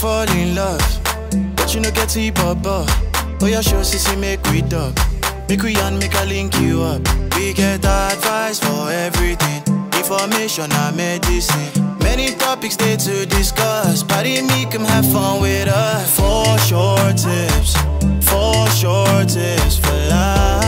fall in love, but you no get to baba. Oh yeah, sure, sissy, make we talk. Make we and make a link you up. We get advice for everything. Information and medicine. Many topics they to discuss. Party me, come have fun with us. For sure tips, for sure tips for life.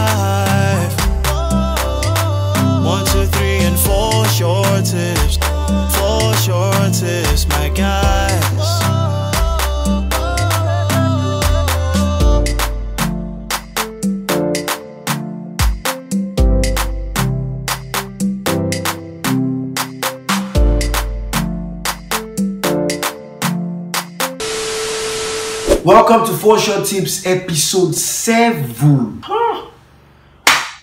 Welcome to Four Short Tips episode 7. Huh.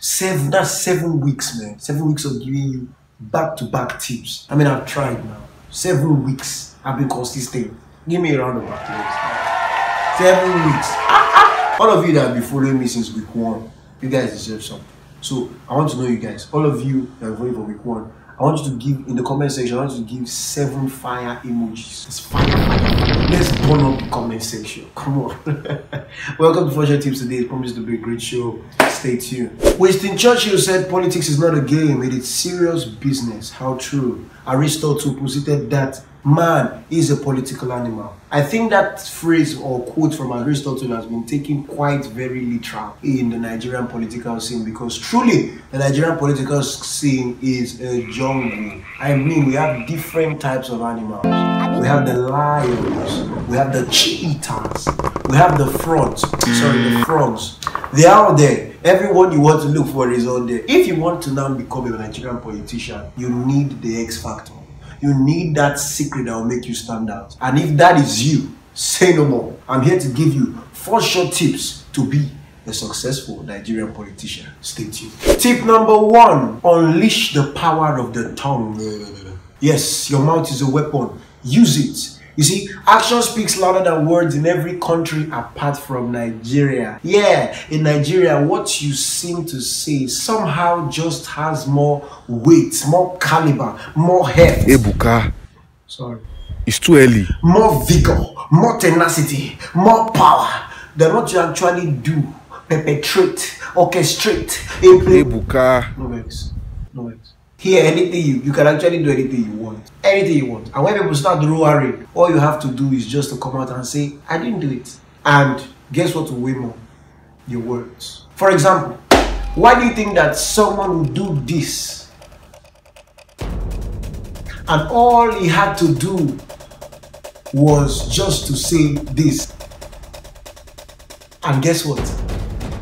Seven, that's seven weeks, man. Seven weeks of giving you back to back tips. I mean, I've tried now. Seven weeks. I've been consistent. Give me a round of applause. Seven weeks. All of you that have been following me since week one, you guys deserve something. So, I want to know you guys. All of you that have waited for week one, I want you to give in the comment section. I want you to give seven fire emojis. It's fire, fire. Let's burn up the comment section. Come on. Welcome to Four Sure Tips today. It promises to be a great show. Stay tuned. Winston Churchill said politics is not a game, it is serious business. How true. Aristotle posited that man is a political animal. I think that phrase or quote from Aristotle has been taken quite very literal in the Nigerian political scene because truly the Nigerian political scene is a jungle. I mean, we have different types of animals. We have the lions, we have the cheetahs, we have the frogs, sorry, the frogs. They are out there. Everyone you want to look for is out there. If you want to now become a Nigerian politician, you need the X factor. You need that secret that will make you stand out. And if that is you, say no more. I'm here to give you four sure tips to be a successful Nigerian politician. Stay tuned. Tip number one unleash the power of the tongue. Yes, your mouth is a weapon. Use it. You see, action speaks louder than words in every country apart from Nigeria. Yeah, in Nigeria, what you seem to say somehow just has more weight, more caliber, more heft. Ebuka, Sorry. it's too early. More vigor, more tenacity, more power than what you actually do, perpetrate, orchestrate, implement. Ebuka, No vex. No vex. Here, anything you you can actually do anything you want. Anything you want. And when people start roaring, all you have to do is just to come out and say, I didn't do it. And guess what will weigh more? Your words. For example, why do you think that someone would do this? And all he had to do was just to say this. And guess what?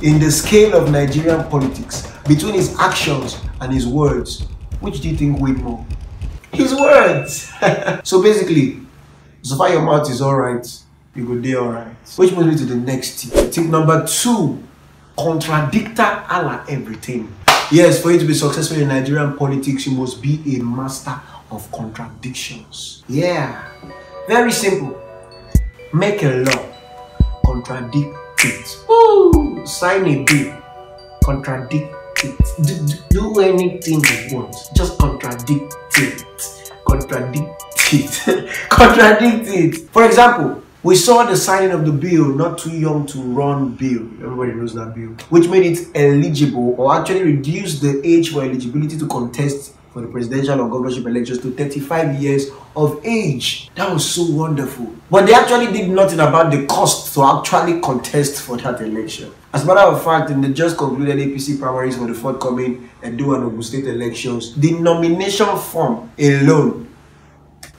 In the scale of Nigerian politics, between his actions and his words, which do you think weighed more? His words! so basically, so far your mouth is alright, you go there alright. Which moves me to the next tip. Tip number two contradictor a la everything. Yes, for you to be successful in Nigerian politics, you must be a master of contradictions. Yeah, very simple. Make a law, contradict it. Ooh, sign a bill, contradict. Do, do, anything you want, just contradict it. Contradict it. contradict it. For example, we saw the signing of the bill, not too young to run bill. Everybody knows that bill, which made it eligible or actually reduced the age for eligibility to contest for the presidential or governorship elections to 35 years of age. That was so wonderful. But they actually did nothing about the cost to actually contest for that election. As a matter of fact, in the just concluded APC primaries for the forthcoming Edo and Ogun state elections, the nomination form alone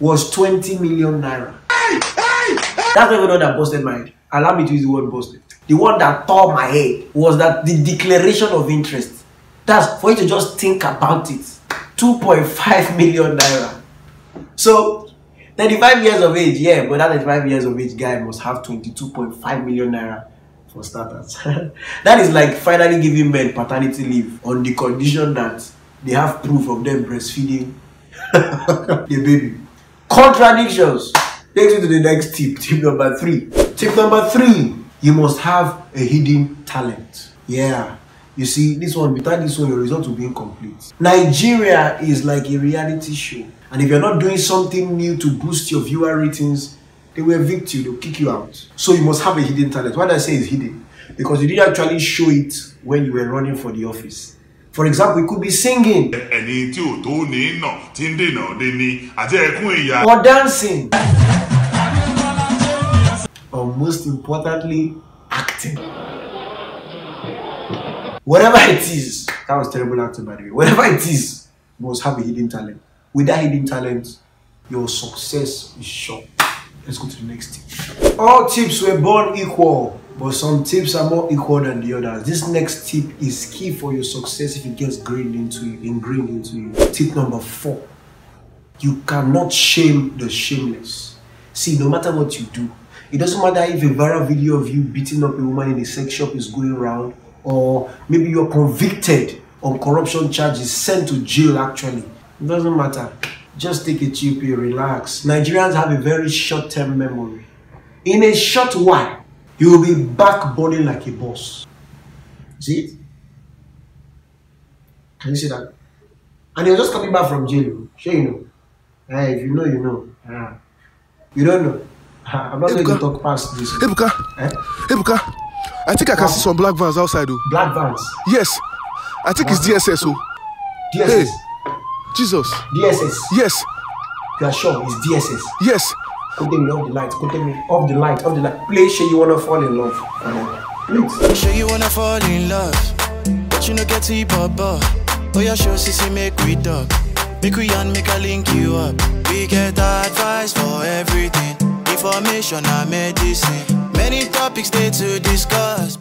was 20 million naira. That's not even one that busted my head. Allow me to use the word busted. The one that tore my head was that the declaration of interest. That's for you to just think about it. 2.5 million naira. So, 35 years of age, yeah, but that 35 years of age guy must have 22.5 million naira for starters. that is like finally giving men paternity leave on the condition that they have proof of them breastfeeding the baby. Contradictions takes you to the next tip. Tip number three. Tip number three. You must have a hidden talent. Yeah. You see, this one, without this one, your result will be incomplete. Nigeria is like a reality show. And if you're not doing something new to boost your viewer ratings, they will evict you, they'll kick you out. So you must have a hidden talent. Do I say it's hidden? Because you didn't actually show it when you were running for the office. For example, you could be singing ẹni tí ò tó ní nà tí ń dènà dé ní àti ẹkún ìyá. or dancing. Or most importantly, acting. Whatever it is, that was terrible acting by the way. Whatever it is, you must have a hidden talent. With that hidden talent, your success is sure. Let's go to the next tip. All tips were born equal, but some tips are more equal than the others. This next tip is key for your success if it gets ingrained into you. Ingrained into you. Tip number four: you cannot shame the shameless. See, no matter what you do, it doesn't matter if a viral video of you beating up a woman in a sex shop is going around, or maybe you're convicted on corruption charges, sent to jail actually. It doesn't matter. Just take a pill, relax. Nigerians have a very short term memory. In a short while, you will be back burning like a boss. See it? Can you see that? And you're just coming back from jail. Sure, you know. Hey, if you know, you know. Ah. You don't know. I'm not going to Ebuka. talk past this. Ebuka, Eh? Ebuka, I think I can see some black vans outside though. Black vans. Yes, I think it's DSS oh. DSS. Jesus. DSS. Yes, You are sure it's DSS. yes. Continue off the light. Continue off the light. Off the light. Play sure you wanna fall in love. Please. Sure you wanna fall in love, but you no get to baba. Oh. oh yeah, sure, sissy, make we talk. Make we and make a link you up. We get advice for everything. Information and medicine. Many topics they to discuss.